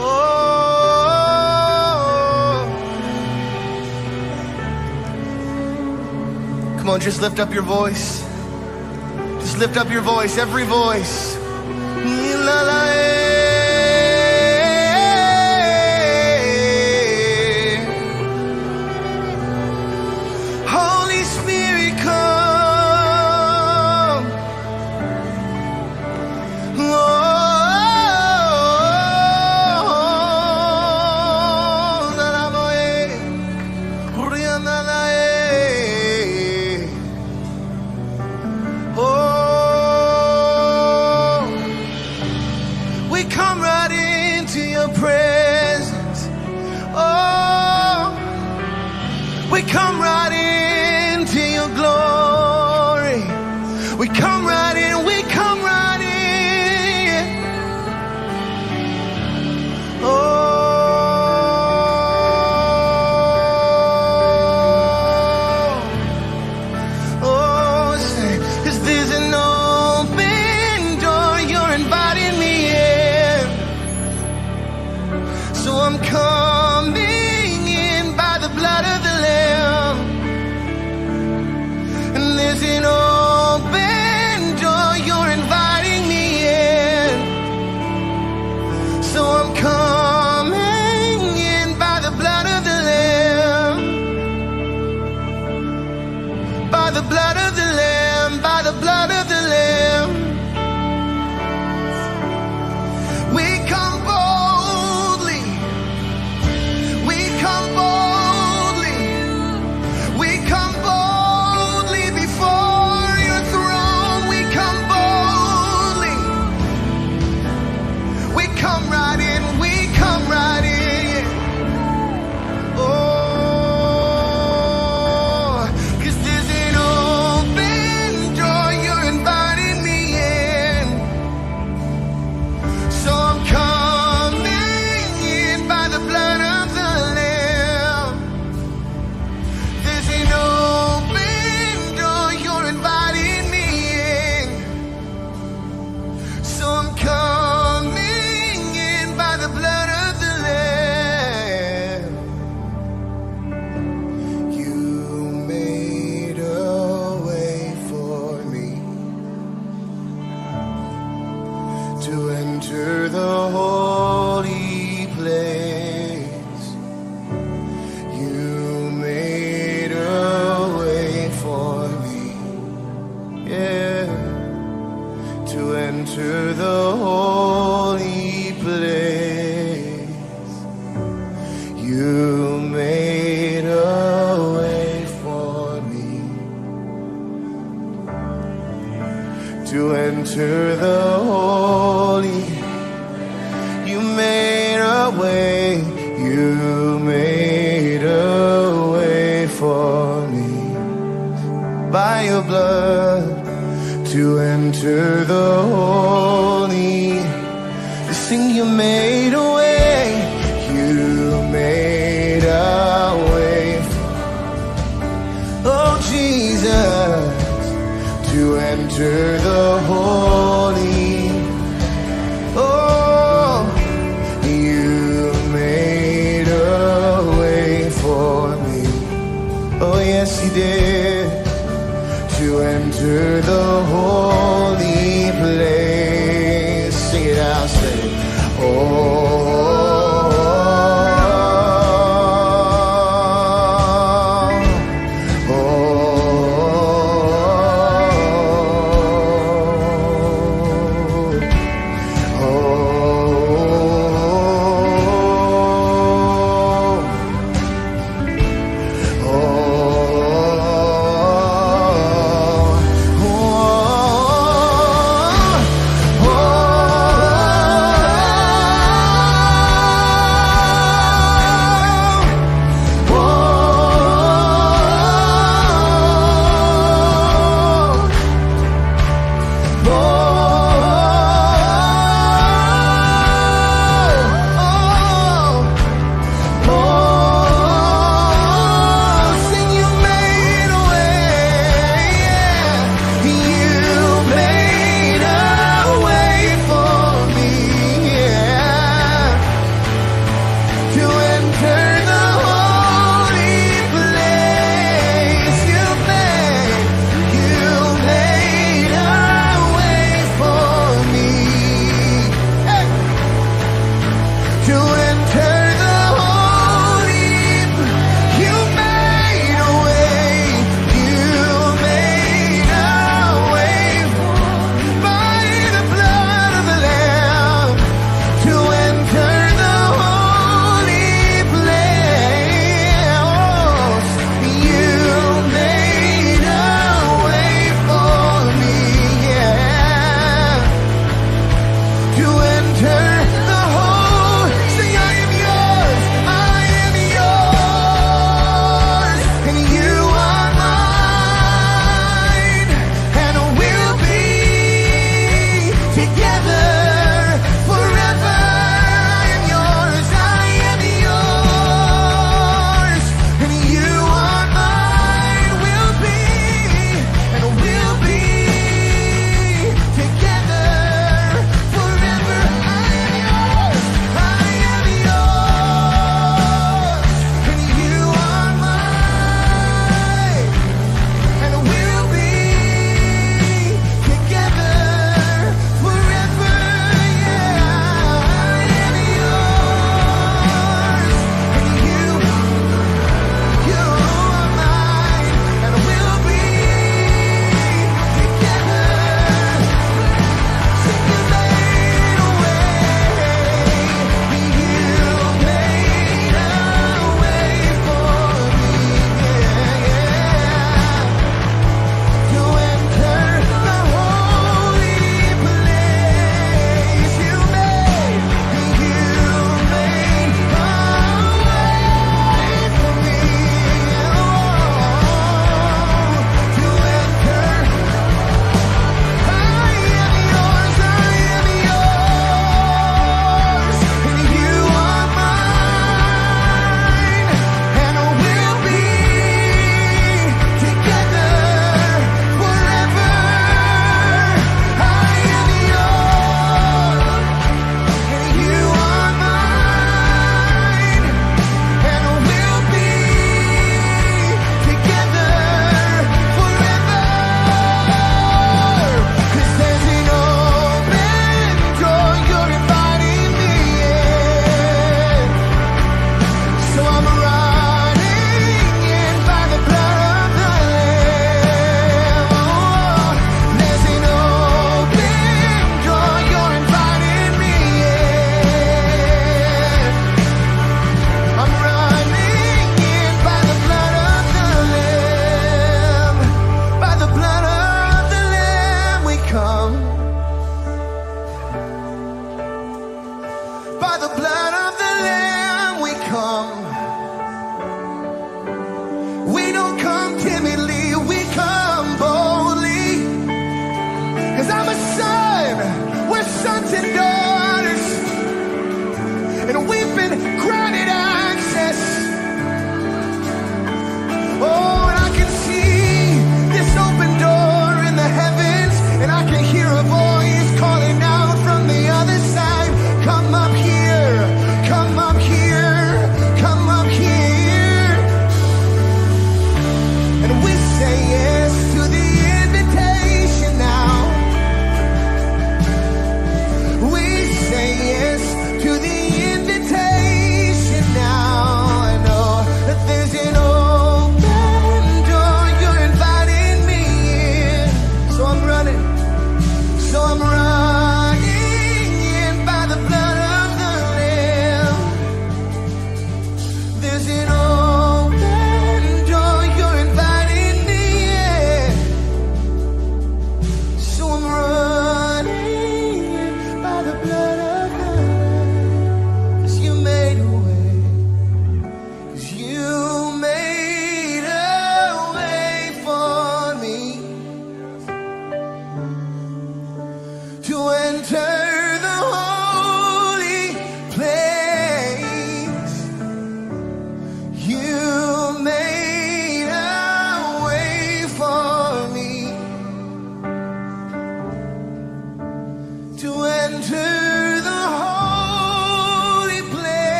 Oh. Come on, just lift up your voice. Just lift up your voice, every voice. You made a way for me by your blood to enter the holy. Sing, you made a way, you made a way. Oh, Jesus, to enter